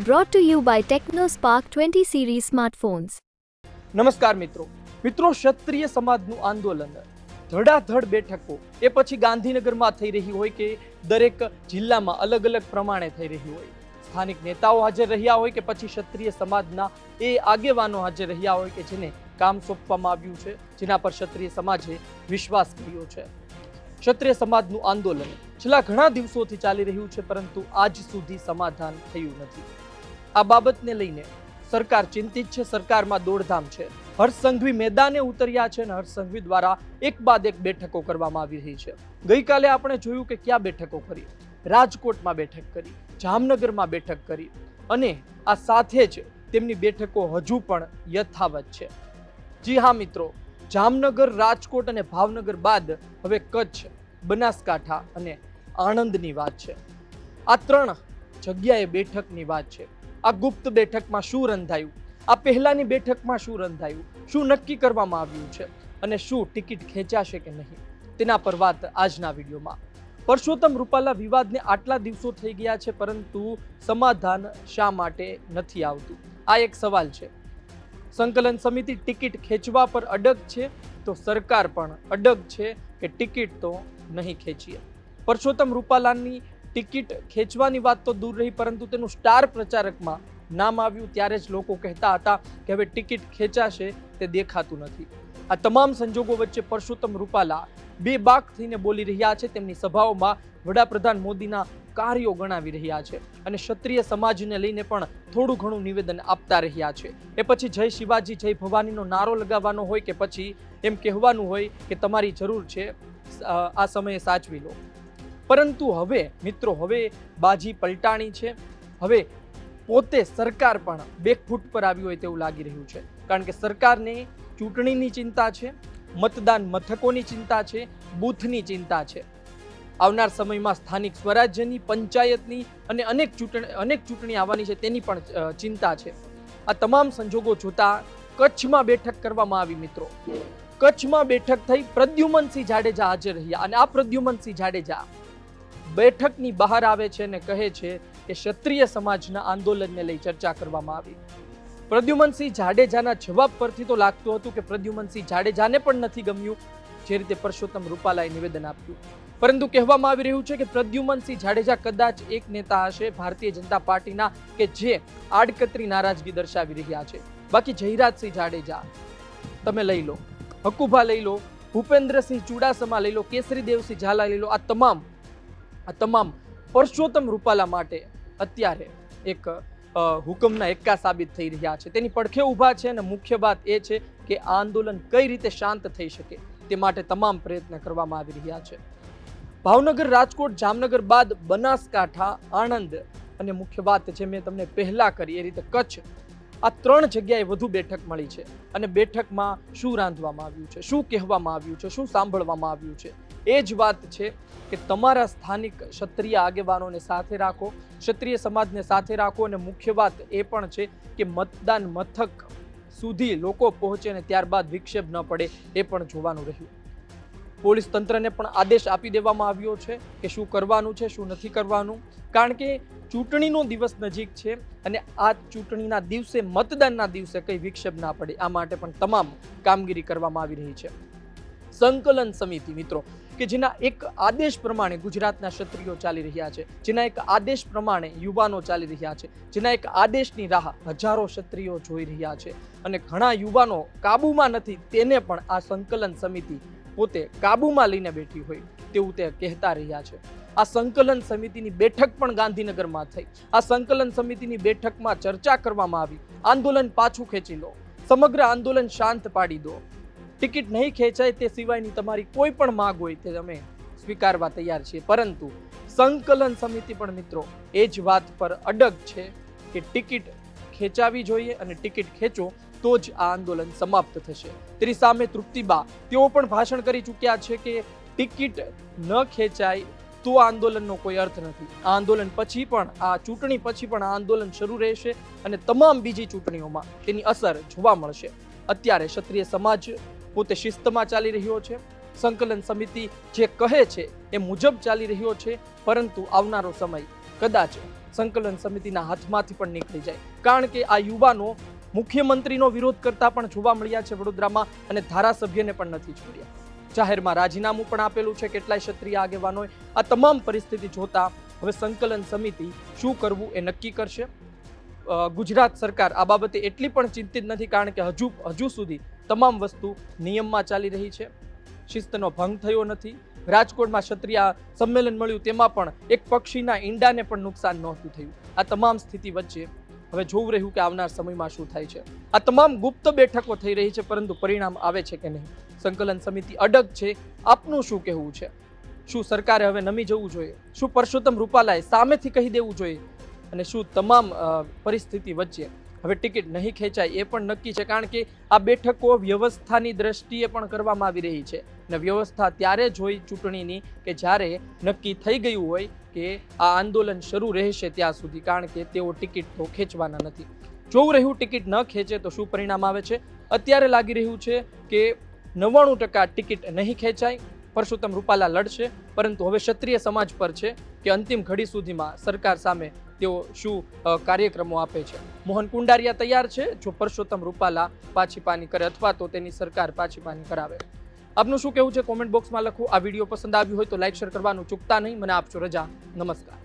Brought to you by TechnoSpark 20 series smartphones. નમસ્કાર મિત્રો. મિત્રો, ક્ષત્રિય સમાજનું આંદોલન. ધડાધડ બેઠકો. એ પછી ગાંધીનગરમાં થઈ રહી હોય કે દરેક જિલ્લામાં અલગ અલગ પ્રમાણે થઈ રહી હોય. સ્થાનિક નેતાઓ હાજર રહ્યા હોય કે પછી ક્ષત્રિય સમાજના એ આગેવાનો હાજર રહ્યા હોય કે જેને કામ સોંપવામાં આવ્યું છે, જેના પર ક્ષત્રિય સમાજે વિશ્વાસ કર્યો છે. ક્ષત્રિય સમાજનું આંદોલન છેલ્લા ઘણા દિવસોથી ચાલી રહ્યું છે, પરંતુ આજ સુધી સમાધાન થયું નથી. આ બાબતને લઈને સરકાર ચિંતિત છે, સરકારમાં દોડધામ છે. હર્ષસંઘવી મેદાને ઉતર્યા છે અને હર્ષસંઘવી દ્વારા એક બાદ એક બેઠકો કરવામાં આવી રહી છે. ગઈકાલે આપણે જોયું કે ક્યાં બેઠકો કરી? રાજકોટમાં બેઠક કરી, જામનગરમાં બેઠક કરી અને આ સાથે જ તેમની બેઠકો હજુ પણ યથાવત છે. જી હા મિત્રો, જામનગર, રાજકોટ અને ભાવનગર બાદ હવે કચ્છ, બનાસકાંઠા અને આણંદની વાત છે. આ ત્રણ જગ્યાએ બેઠકની વાત છે. આ ગુપ્ત બેઠકમાં શું રંધાયું? આ પહેલાંની બેઠકમાં શું રંધાયું? શું નક્કી કરવામાં આવ્યું છે? અને શું ટિકિટ ખેંચાશે કે નહીં? તેના પર વાત આજના વિડીયોમાં. પરસોત્તમ રૂપાલા વિવાદને આટલા દિવસો થઈ ગયા છે, પરંતુ સમાધાન શા માટે નથી આવતું? આ એક સવાલ છે. સંકલન સમિતિ ટિકિટ ખેંચવા પર અડગ છે? તો સરકાર પણ અડગ છે કે ટિકિટ તો નહીં ખેંચીએ. પરસોત્તમ રૂપાલાની ટિકિટ ખેંચવાની વાત તો દૂર રહી, પરંતુ તેનું સ્ટાર પ્રચારકમાં નામ આવ્યું ત્યારે જ લોકો કહેતા હતા કે હવે ટિકિટ ખેંચાશે, તે દેખાતું નથી. આ તમામ સંજોગો વચ્ચે પરસોત્તમ રૂપાલા બે બાક થઈને બોલી રહ્યા છે. તેમની સભાઓમાં વડાપ્રધાન મોદીના કાર્યો ગણાવી રહ્યા છે અને ક્ષત્રિય સમાજને લઈને પણ થોડું ઘણું નિવેદન આપતા રહ્યા છે. એ પછી જય શિવાજી, જય ભવાનીનો નારો લગાવવાનો હોય કે પછી એમ કહેવાનું હોય કે તમારી જરૂર છે આ સમયે સાચવી લો. પરંતુ હવે, મિત્રો, હવે બાજી પલટાણી છે. હવે પોતે સરકાર પણ બેકફૂટ પર આવી હોય તેવું લાગી રહ્યું છે. કારણ કે સરકારને ચૂંટણીની ચિંતા છે, મતદાન મથકોની ચિંતા છે, બૂથની ચિંતા છે. આવનાર સમયમાં સ્થાનિક સ્વરાજ્યની, પંચાયતની અને અનેક ચૂંટણી અનેક ચૂંટણી આવવાની છે તેની પણ ચિંતા છે. આ તમામ સંજોગો જોતા કચ્છમાં બેઠક કરવામાં આવી, મિત્રો. કચ્છમાં બેઠક થઈ પ્રદ્યુમનસિંહ જાડેજા હાજર રહ્યા અને આ પ્રદ્યુમનસિંહ જાડેજા બેઠકની બહાર આવે છે અને કહે છે કે ક્ષત્રિય સમાજના આંદોલનને લઈ ચર્ચા કરવામાં આવી. પ્રદ્યુમનસિંહ જાડેજાના જવાબ પરથી તો લાગતું હતું કે પ્રદ્યુમનસિંહ જાડેજાને પણ નથી ગમ્યું, જે રીતે પરસોત્તમ રૂપાલાએ નિવેદન આપ્યું. પરંતુ કહેવામાં આવી રહ્યું છે કે પ્રદ્યુમનસિંહ જાડેજા કદાચ એક નેતા હશે ભારતીય જનતા પાર્ટીના કે જે આડકતરી નારાજગી દર્શાવી રહ્યા છે. બાકી જયરાજસિંહ જાડેજા, તમે લઈ લો. હકુભા લઈ લો. ભૂપેન્દ્રસિંહ ચુડાસમા લઈ લો. કેસરી દેવસિંહ ઝાલા લઈ લો. આ તમામ આ તમામ પરસોત્તમ રૂપાલા માટે અત્યારે એક હુકમના એક્કા સાબિત થઈ રહ્યા છે. તેની પડખે ઊભા છે અને મુખ્ય વાત એ છે કે આ આંદોલન કઈ રીતે શાંત થઈ શકે તે માટે તમામ પ્રયત્ન કરવામાં આવી રહ્યા છે. ભાવનગર રાજકોટ જામનગર બાદ બનાસકાંઠા, આણંદ અને મુખ્ય વાત જે મેં તમને પહેલાં કરી, એ રીતે કચ્છ, આ ત્રણ જગ્યાએ વધુ બેઠક મળી છે. અને બેઠકમાં શું રાંધવામાં આવ્યું છે? શું કહેવામાં આવ્યું છે? શું સાંભળવામાં આવ્યું છે? એ જ વાત છે કે તમારા સ્થાનિક ક્ષત્રિય આગેવાનોને સાથે રાખો, ક્ષત્રિય સમાજને સાથે રાખો અને મુખ્ય વાત એ પણ છે કે મતદાન મથક સુધી લોકો પહોંચે અને ત્યારબાદ વિક્ષેપ ન પડે એ પણ જોવાનું રહ્યું. પોલીસ તંત્રને પણ આદેશ આપી દેવામાં આવ્યો છે કે શું કરવાનું છે, શું નથી કરવાનું. કારણ કે ચૂંટણીનો દિવસ નજીક છે અને આ ચૂંટણીના દિવસે, મતદાનના દિવસે કંઈ વિક્ષેપ ના પડે. આ માટે પણ તમામ કામગીરી કરવામાં આવી રહી છે. સંકલન સમિતિ મિત્રો કે જેના એક આદેશ પ્રમાણે ગુજરાતના ક્ષત્રિયો ચાલી રહ્યા છે, જેના એક આદેશ પ્રમાણે યુવાનો ચાલી રહ્યા છે, જેના એક આદેશની રાહ હજારો ક્ષત્રિયો જોઈ રહ્યા છે. અને ઘણા યુવાનો કાબુમાં નથી, તેને પણ આ સંકલન સમિતિ પોતે કાબૂમાં લઈને બેઠી હોય તેવું તે કહેતા રહ્યા છે. આ સંકલન સમિતિની બેઠક પણ ગાંધીનગરમાં થઈ. આ સંકલન સમિતિની બેઠકમાં ચર્ચા કરવામાં આવી. આંદોલન પાછું ખેંચી લો. સમગ્ર આંદોલન શાંત પાડી દો. ટિકિટ નહીં ખેંચાય તે સિવાયની તમારી કોઈ પણ માગ હોય તે અમે સ્વીકારવા તૈયાર છીએ. પરંતુ સંકલન સમિતિ પણ મિત્રો, એ જ વાત પર અડગ છે કે ટિકિટ ખેંચાવી જોઈએ અને ટિકિટ ખેંચો તો જ આ આંદોલન સમાપ્ત થશે. તેની સામે તૃપ્તિબા, તેઓ પણ ભાષણ કરી ચૂક્યા છે કે ટિકિટ ન ખેંચાય તો આંદોલનનો કોઈ અર્થ નથી. આ આંદોલન પછી પણ, આ ચૂંટણી પછી પણ આ આંદોલન શરૂ રહેશે અને તમામ બીજી ચૂંટણીઓમાં તેની અસર જોવા મળશે. અત્યારે ક્ષત્રિય સમાજ પોતે શિસ્તમાં ચાલી રહ્યો છે. સંકલન સમિતિ જે કહે છે એ મુજબ ચાલી રહ્યો છે, પરંતુ આવનારો સમય કદાચ સંકલન સમિતિના હાથમાંથી પણ નીકળી જાય. કારણ કે આ યુવાનો મુખ્યમંત્રીનો વિરોધ કરતા પણ જોવા મળ્યા છે વડોદરામાં અને ધારાસભ્યને પણ નથી છોડ્યા. જાહેરમાં રાજીનામું પણ આપેલું છે કેટલાય ક્ષત્રિય આગેવાનોએ. આ તમામ પરિસ્થિતિ જોતા હવે સંકલન સમિતિ શું કરવું એ નક્કી કરશે. ગુજરાત સરકાર આ બાબતે એટલી પણ ચિંતિત નથી કારણ કે હજુ હજુ સુધી તમામ વસ્તુ નિયમમાં ચાલી રહી છે. શિસ્તનો ભંગ થયો નથી. રાજકોટમાં ક્ષત્રિય સંમેલન મળ્યું, તેમાં પણ એક પક્ષીના ઈંડાને પણ નુકસાન નહોતું થયું. આ તમામ સ્થિતિ વચ્ચે હવે જોવું રહ્યું કે આવનાર સમયમાં શું થાય છે. આ તમામ ગુપ્ત બેઠકો થઈ રહી છે, પરંતુ પરિણામ આવે છે કે નહીં? સંકલન સમિતિ અડગ છે. આપનું શું કહેવું છે? શું સરકારે હવે નમી જવું જોઈએ? શું પરસોત્તમ રૂપાલાએ સામેથી કહી દેવું જોઈએ? અને શું તમામ પરિસ્થિતિ વચ્ચે હવે ટિકિટ નહીં ખેંચાય એ પણ નક્કી છે કારણ કે આ બેઠકો વ્યવસ્થાની દ્રષ્ટિએ પણ કરવામાં આવી રહી છે. અને વ્યવસ્થા ત્યારે જ હોય ચૂંટણીની કે જ્યારે નક્કી થઈ ગયું હોય કે આ આંદોલન શરૂ રહેશે ત્યાં સુધી કારણ કે તેઓ ટિકિટ તો ખેંચવાના નથી. જોવું રહ્યું ટિકિટ ન ખેંચે તો શું પરિણામ આવે છે? અત્યારે લાગી રહ્યું છે કે નવ્વાણું ટકા ટિકિટ નહીં ખેંચાય. પરસોત્તમ રૂપાલા લડશે, પરંતુ હવે ક્ષત્રિય સમાજ પર છે કે અંતિમ ઘડી સુધીમાં સરકાર સામે તેઓ શું કાર્યક્રમો આપે છે? મોહન કુંડારિયા તૈયાર છે? જો પરસોત્તમ રૂપાલા પાછી પાની કરે અથવા તો તેની સરકાર પાછી પાની કરાવે. આપનું શું કહેવું છે? કોમેન્ટ બોક્સમાં લખો. આ વીડિયો પસંદ આવ્યું હોય તો લાઇક શેર કરવાનું ચૂકતા નહીં. મને આપશો રજા. નમસ્કાર.